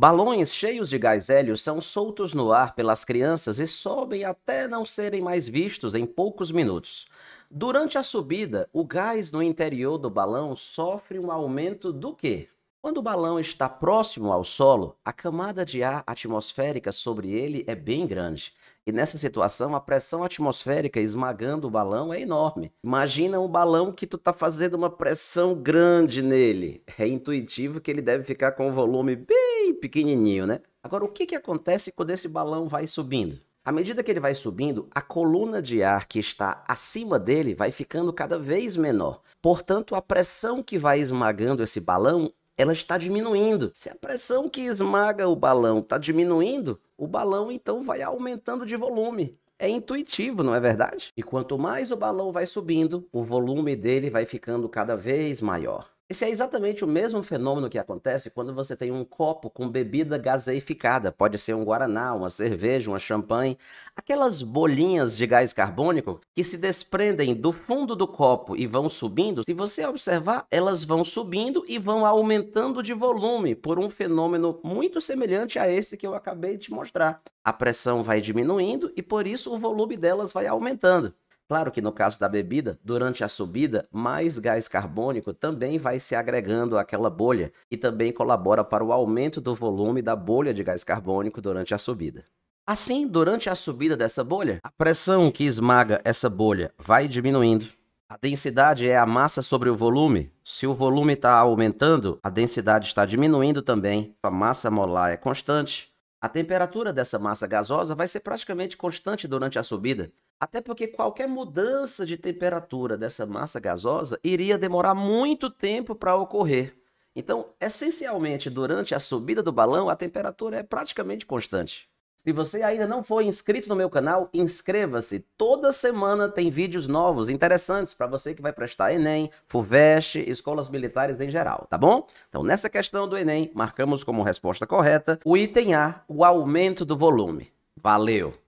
Balões cheios de gás hélio são soltos no ar pelas crianças e sobem até não serem mais vistos em poucos minutos. Durante a subida, o gás no interior do balão sofre um aumento do quê? Quando o balão está próximo ao solo, a camada de ar atmosférica sobre ele é bem grande. E nessa situação, a pressão atmosférica esmagando o balão é enorme. Imagina um balão que tu tá fazendo uma pressão grande nele. É intuitivo que ele deve ficar com um volume bem pequenininho, né? Agora, o que, que acontece quando esse balão vai subindo? À medida que ele vai subindo, a coluna de ar que está acima dele vai ficando cada vez menor. Portanto, a pressão que vai esmagando esse balão ela está diminuindo. Se a pressão que esmaga o balão está diminuindo, o balão então vai aumentando de volume. É intuitivo, não é verdade? E quanto mais o balão vai subindo, o volume dele vai ficando cada vez maior. Esse é exatamente o mesmo fenômeno que acontece quando você tem um copo com bebida gaseificada. Pode ser um guaraná, uma cerveja, uma champanhe. Aquelas bolinhas de gás carbônico que se desprendem do fundo do copo e vão subindo. Se você observar, elas vão subindo e vão aumentando de volume por um fenômeno muito semelhante a esse que eu acabei de mostrar. A pressão vai diminuindo e por isso o volume delas vai aumentando. Claro que no caso da bebida, durante a subida, mais gás carbônico também vai se agregando àquela bolha e também colabora para o aumento do volume da bolha de gás carbônico durante a subida. Assim, durante a subida dessa bolha, a pressão que esmaga essa bolha vai diminuindo. A densidade é a massa sobre o volume. Se o volume está aumentando, a densidade está diminuindo também. A massa molar é constante. A temperatura dessa massa gasosa vai ser praticamente constante durante a subida, até porque qualquer mudança de temperatura dessa massa gasosa iria demorar muito tempo para ocorrer. Então, essencialmente, durante a subida do balão, a temperatura é praticamente constante. Se você ainda não foi inscrito no meu canal, inscreva-se. Toda semana tem vídeos novos, interessantes para você que vai prestar Enem, FUVEST, escolas militares em geral, tá bom? Então, nessa questão do Enem, marcamos como resposta correta o item A, o aumento do volume. Valeu!